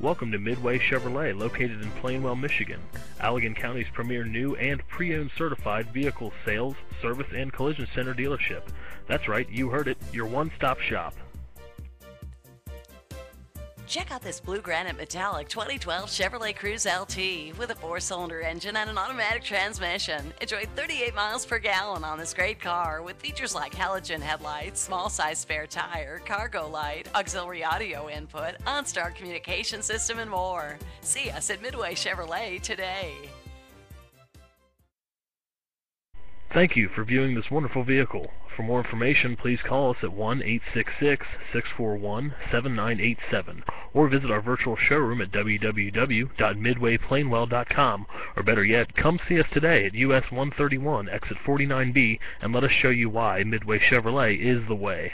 Welcome to Midway Chevrolet, located in Plainwell, Michigan, Allegan County's premier new and pre-owned certified vehicle sales, service, and collision center dealership. That's right, you heard it, your one-stop shop. Check out this blue granite metallic 2012 Chevrolet Cruze LT with a four-cylinder engine and an automatic transmission. Enjoy 38 miles per gallon on this great car with features like halogen headlights, small size spare tire, cargo light, auxiliary audio input, OnStar communication system, and more. See us at Midway Chevrolet today. Thank you for viewing this wonderful vehicle. For more information, please call us at 1-866-641-7987 or visit our virtual showroom at www.midwayplainwell.com or better yet, come see us today at US 131 exit 49B and let us show you why Midway Chevrolet is the way.